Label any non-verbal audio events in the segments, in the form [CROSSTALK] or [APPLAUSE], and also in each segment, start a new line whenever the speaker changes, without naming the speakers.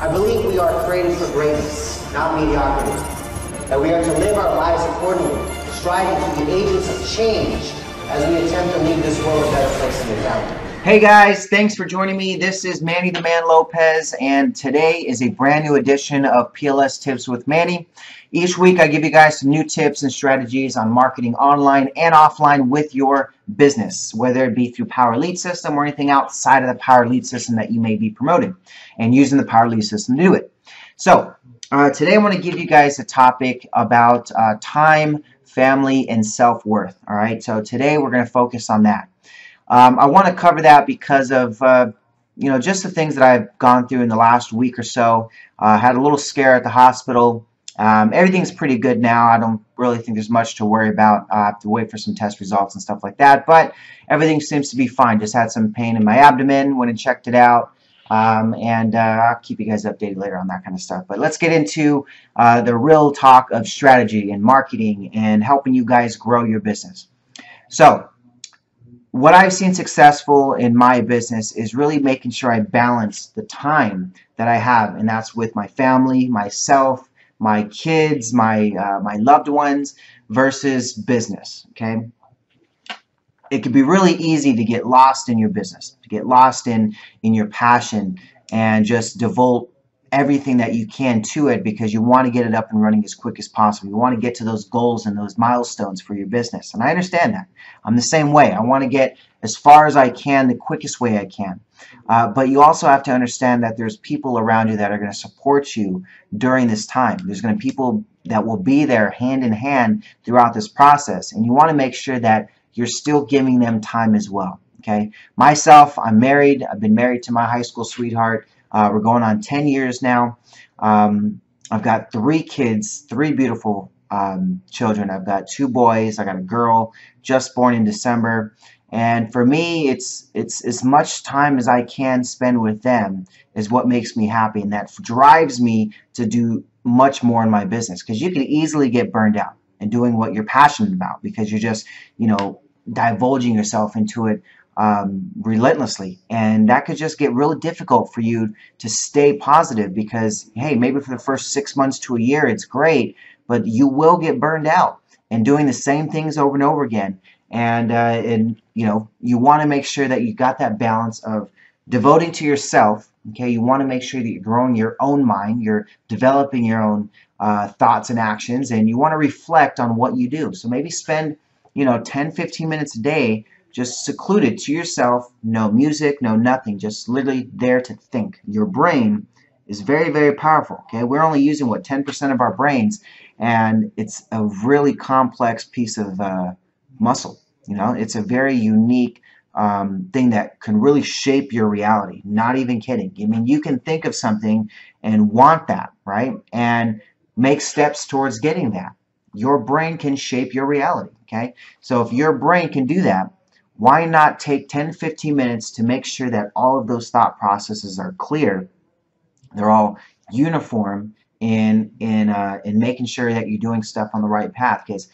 I believe we are created for greatness, not mediocrity. That we are to live our lives accordingly, striving to be agents of change as we attempt to leave this world a better place than we found it.
Hey guys, thanks for joining me. This is Manny the Man Lopez, and today is a brand new edition of PLS Tips with Manny. Each week I give you guys some new tips and strategies on marketing online and offline with your business, whether it be through Power Lead System or anything outside of the Power Lead System that you may be promoting, and using the Power Lead System to do it. So, uh, today I want to give you guys a topic about uh, time, family, and self-worth. All right, so today we're going to focus on that. Um, I want to cover that because of uh, you know just the things that I've gone through in the last week or so. I uh, had a little scare at the hospital. Um, everything's pretty good now. I don't really think there's much to worry about. I have to wait for some test results and stuff like that. But everything seems to be fine. Just had some pain in my abdomen. Went and checked it out. Um, and uh, I'll keep you guys updated later on that kind of stuff. But let's get into uh, the real talk of strategy and marketing and helping you guys grow your business. So what I've seen successful in my business is really making sure I balance the time that I have, and that's with my family, myself, my kids, my uh, my loved ones, versus business. Okay, it can be really easy to get lost in your business, to get lost in in your passion, and just devote everything that you can to it because you want to get it up and running as quick as possible. You want to get to those goals and those milestones for your business. And I understand that. I'm the same way. I want to get as far as I can the quickest way I can. Uh, but you also have to understand that there's people around you that are going to support you during this time. There's going to be people that will be there hand in hand throughout this process. And you want to make sure that you're still giving them time as well. Okay. Myself, I'm married. I've been married to my high school sweetheart. Uh, we're going on 10 years now. Um, I've got three kids, three beautiful um, children. I've got two boys. I got a girl just born in December. And for me, it's it's as much time as I can spend with them is what makes me happy, and that drives me to do much more in my business. Because you can easily get burned out in doing what you're passionate about because you're just you know divulging yourself into it um, relentlessly. And that could just get really difficult for you to stay positive because, hey, maybe for the first six months to a year, it's great, but you will get burned out and doing the same things over and over again. And, uh, and you know, you want to make sure that you got that balance of devoting to yourself. Okay, you want to make sure that you're growing your own mind, you're developing your own uh, thoughts and actions, and you want to reflect on what you do. So maybe spend, you know, 10, 15 minutes a day just secluded to yourself, no music, no nothing, just literally there to think. Your brain is very, very powerful. Okay, we're only using what 10% of our brains, and it's a really complex piece of uh, muscle. You know, it's a very unique um, thing that can really shape your reality. Not even kidding. I mean, you can think of something and want that, right? And make steps towards getting that. Your brain can shape your reality. Okay, so if your brain can do that, why not take 10 15 minutes to make sure that all of those thought processes are clear they're all uniform in in uh, in making sure that you're doing stuff on the right path because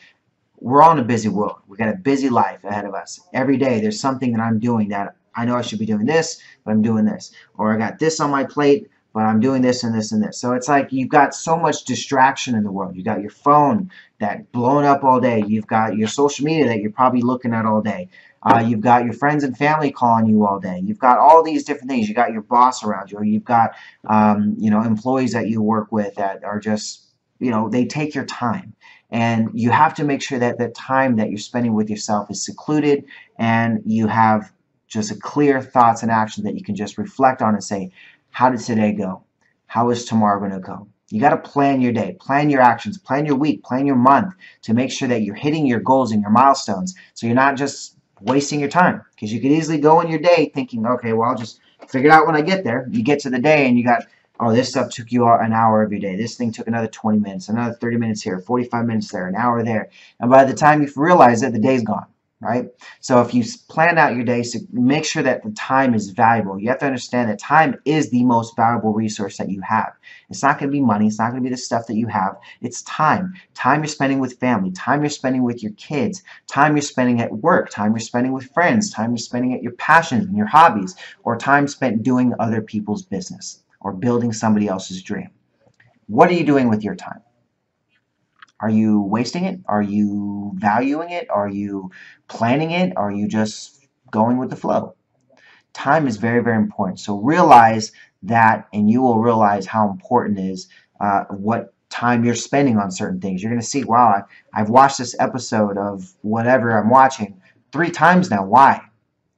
we're all in a busy world We've got a busy life ahead of us every day there's something that I'm doing that I know I should be doing this but I'm doing this or I got this on my plate but I'm doing this and this and this. So it's like you've got so much distraction in the world. You've got your phone that blown up all day. You've got your social media that you're probably looking at all day. Uh, you've got your friends and family calling you all day. You've got all these different things. You've got your boss around you, or you've got um, you know employees that you work with that are just you know they take your time, and you have to make sure that the time that you're spending with yourself is secluded, and you have just a clear thoughts and actions that you can just reflect on and say, how did today go? How is tomorrow going to go? You got to plan your day, plan your actions, plan your week, plan your month to make sure that you're hitting your goals and your milestones. So you're not just wasting your time because you could easily go in your day thinking, okay, well, I'll just figure it out when I get there. You get to the day and you got, oh, this stuff took you an hour every day. This thing took another 20 minutes, another 30 minutes here, 45 minutes there, an hour there. And by the time you realize it, the day's gone right? So if you plan out your day, so make sure that the time is valuable. You have to understand that time is the most valuable resource that you have. It's not going to be money. It's not going to be the stuff that you have. It's time. Time you're spending with family. Time you're spending with your kids. Time you're spending at work. Time you're spending with friends. Time you're spending at your passions and your hobbies. Or time spent doing other people's business. or building somebody else's dream. What are you doing with your time? Are you wasting it? Are you valuing it? Are you planning it? Are you just going with the flow? Time is very, very important. So realize that and you will realize how important is uh, what time you're spending on certain things. You're going to see, wow, I, I've watched this episode of whatever I'm watching three times now. Why?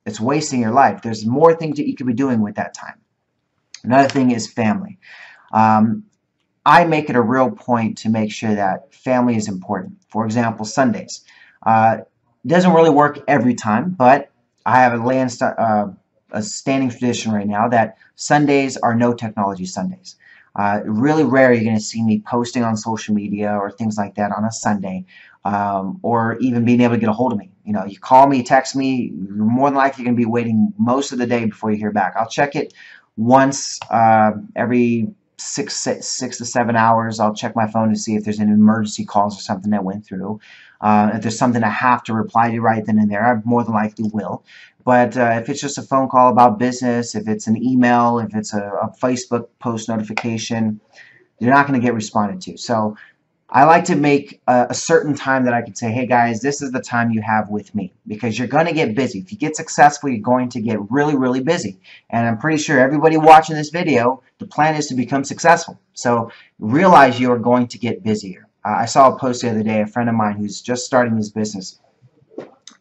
It's wasting your life. There's more things that you could be doing with that time. Another thing is family. Um, I make it a real point to make sure that family is important. For example, Sundays. Uh, doesn't really work every time, but I have a land uh, a standing tradition right now that Sundays are no technology Sundays. Uh, really rare you're going to see me posting on social media or things like that on a Sunday um, or even being able to get a hold of me. You know, you call me, text me, you're more than likely going to be waiting most of the day before you hear back. I'll check it once uh, every six, six, to seven hours. I'll check my phone to see if there's any emergency calls or something that went through. Uh, if there's something I have to reply to right then and there, I more than likely will. But uh, if it's just a phone call about business, if it's an email, if it's a, a Facebook post notification, you're not going to get responded to. So I like to make a, a, certain time that I can say, hey guys, this is the time you have with me because you're going to get busy. If you get successful, you're going to get really, really busy. And I'm pretty sure everybody watching this video, the plan is to become successful. So realize you are going to get busier. Uh, I saw a post the other day, a friend of mine who's just starting his business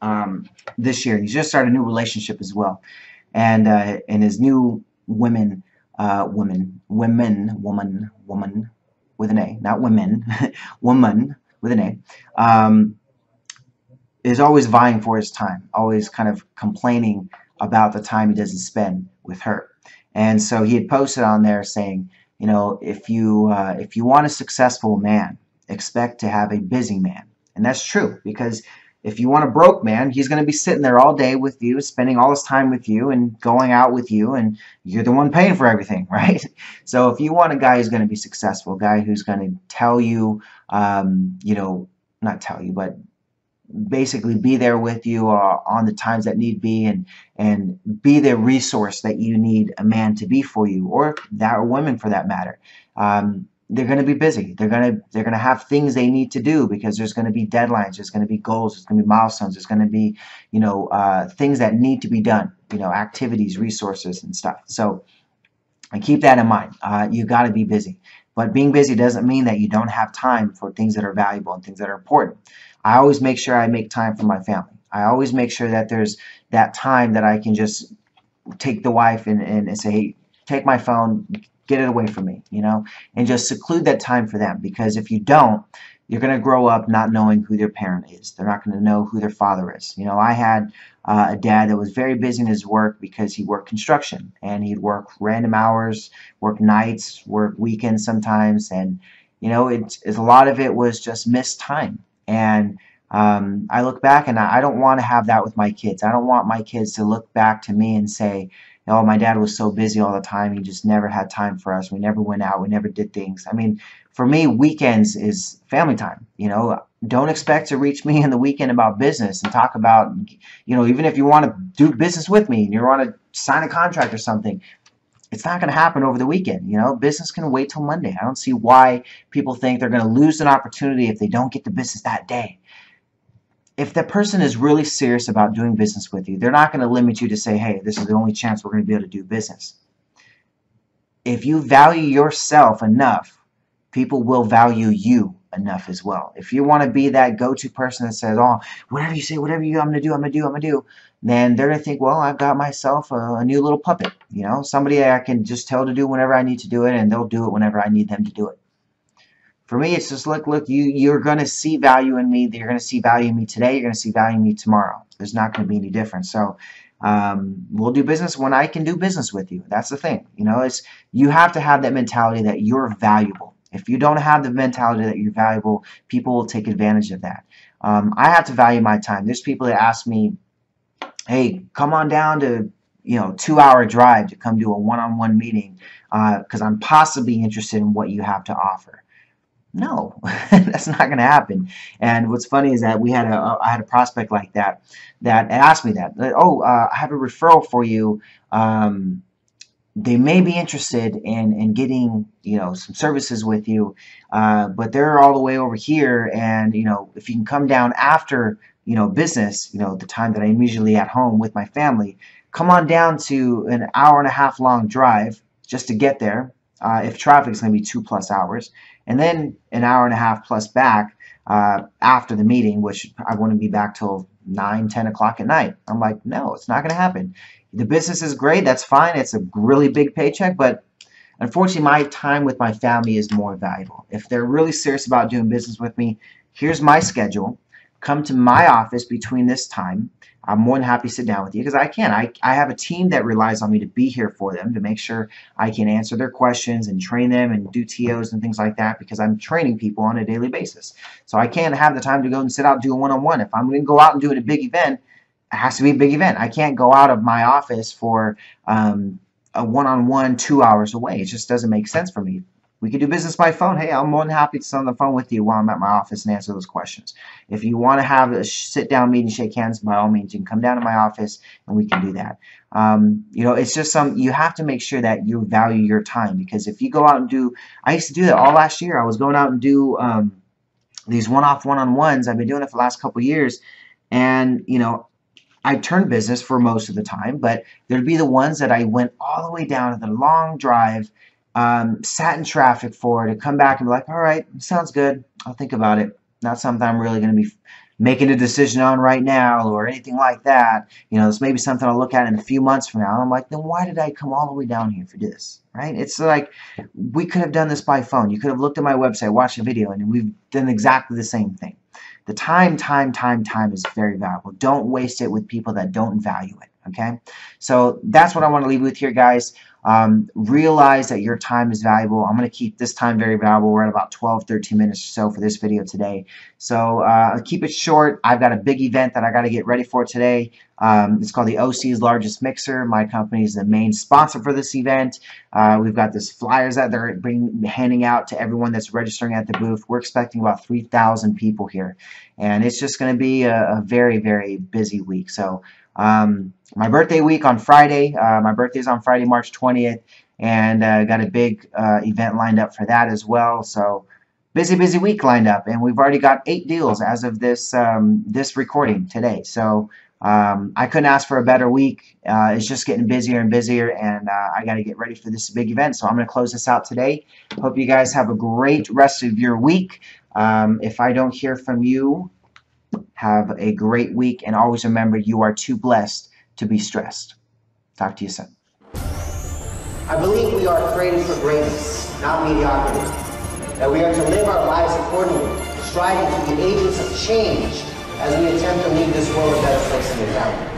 um, this year. He's just started a new relationship as well, and uh, and his new women, uh, women, women, woman, woman, with an A, not women, [LAUGHS] woman with an A, um, is always vying for his time, always kind of complaining about the time he doesn't spend with her. And so he had posted on there saying, you know, if you uh, if you want a successful man, expect to have a busy man. And that's true because if you want a broke man, he's going to be sitting there all day with you, spending all his time with you and going out with you, and you're the one paying for everything, [LAUGHS] right? So if you want a guy who's going to be successful, a guy who's going to tell you, um, you know, not tell you, but basically be there with you uh, on the times that need be and and be the resource that you need a man to be for you or that or women for that matter um, they're going to be busy. They're going to they're going to have things they need to do because there's going to be deadlines. There's going to be goals. There's going to be milestones. There's going to be you know uh, things that need to be done. You know activities, resources, and stuff. So and keep that in mind. Uh, you got to be busy. But being busy doesn't mean that you don't have time for things that are valuable and things that are important. I always make sure I make time for my family. I always make sure that there's that time that I can just take the wife and, and, and say, hey, take my phone, get it away from me, you know, and just seclude that time for them because if you don't, you're going to grow up not knowing who their parent is. They're not going to know who their father is. You know, I had uh, a dad that was very busy in his work because he worked construction and he'd work random hours, work nights, work weekends sometimes, and you know, it's, a lot of it was just missed time. And um, I look back and I, I don't want to have that with my kids. I don't want my kids to look back to me and say, oh, my dad was so busy all the time. He just never had time for us. We never went out. We never did things. I mean, for me, weekends is family time. You know, don't expect to reach me in the weekend about business and talk about, you know, even if you want to do business with me and you want to sign a contract or something, it's not going to happen over the weekend. You know, business can wait till Monday. I don't see why people think they're going to lose an opportunity if they don't get the business that day if that person is really serious about doing business with you, they're not going to limit you to say, hey, this is the only chance we're going to be able to do business. If you value yourself enough, people will value you enough as well. If you want to be that go-to person that says, oh, whatever you say, whatever you, I'm going to do, I'm going to do, I'm going to do, then they're going to think, well, I've got myself a, a new little puppet, you know, somebody I can just tell to do whenever I need to do it, and they'll do it whenever I need them to do it. For me, it's just look, look, you, you're going to see value in me. You're going to see value in me today. You're going to see value in me tomorrow. There's not going to be any difference. So um, we'll do business when I can do business with you. That's the thing. You know, it's you have to have that mentality that you're valuable. If you don't have the mentality that you're valuable, people will take advantage of that. Um, I have to value my time. There's people that ask me, hey, come on down to, you know, two-hour drive to come do a one-on-one meeting because uh, I'm possibly interested in what you have to offer. No, [LAUGHS] that's not going to happen. And what's funny is that we had a I had a prospect like that that asked me that. Oh, uh, I have a referral for you. Um, they may be interested in in getting you know some services with you, uh, but they're all the way over here, and you know if you can come down after you know business, you know the time that I'm usually at home with my family, come on down to an hour and a half long drive just to get there. Uh, if traffic is going to be two plus hours, and then an hour and a half plus back uh, after the meeting, which I wouldn't be back till 9, 10 o'clock at night. I'm like, no, it's not going to happen. The business is great. That's fine. It's a really big paycheck, but unfortunately, my time with my family is more valuable. If they're really serious about doing business with me, here's my schedule. Come to my office between this time. I'm more than happy to sit down with you because I can. I, I have a team that relies on me to be here for them to make sure I can answer their questions and train them and do TOs and things like that because I'm training people on a daily basis. So I can't have the time to go and sit out and do a one-on-one. If I'm going to go out and do it a big event, it has to be a big event. I can't go out of my office for um, a one-on-one -on -one, two hours away. It just doesn't make sense for me. We could do business by phone. Hey, I'm more than happy to sit on the phone with you while I'm at my office and answer those questions. If you want to have a sit-down meeting, shake hands, by all means, you can come down to my office and we can do that. Um, you know, it's just some, you have to make sure that you value your time because if you go out and do, I used to do that all last year. I was going out and do um, these one-off one-on-ones. I've been doing it for the last couple years. And, you know, I turned business for most of the time, but there'd be the ones that I went all the way down to the long drive um, sat in traffic for to come back and be like, all right, sounds good. I'll think about it. Not something I'm really going to be making a decision on right now or anything like that. You know, this may be something I'll look at in a few months from now. And I'm like, then why did I come all the way down here for this? Right? It's like we could have done this by phone. You could have looked at my website, watched a video, and we've done exactly the same thing. The time, time, time, time is very valuable. Don't waste it with people that don't value it. Okay? So that's what I want to leave with here, guys. Um, realize that your time is valuable. I'm going to keep this time very valuable. We're at about 12, 13 minutes or so for this video today. So uh, keep it short. I've got a big event that I got to get ready for today. Um, it's called the OC's Largest Mixer. My company is the main sponsor for this event. Uh, we've got this flyers that they're bring, handing out to everyone that's registering at the booth. We're expecting about 3,000 people here. And it's just going to be a, a very, very busy week. So um, my birthday week on Friday. Uh, my birthday is on Friday, March 20th, and uh, got a big uh, event lined up for that as well. So busy, busy week lined up, and we've already got eight deals as of this um, this recording today. So um, I couldn't ask for a better week. Uh, it's just getting busier and busier, and uh, I got to get ready for this big event. So I'm going to close this out today. Hope you guys have a great rest of your week. Um, if I don't hear from you have a great week, and always remember you are too blessed to be stressed. Talk to you soon.
I believe we are created for greatness, not mediocrity. That we are to live our lives accordingly, striving to be agents of change as we attempt to leave this world a better place than we found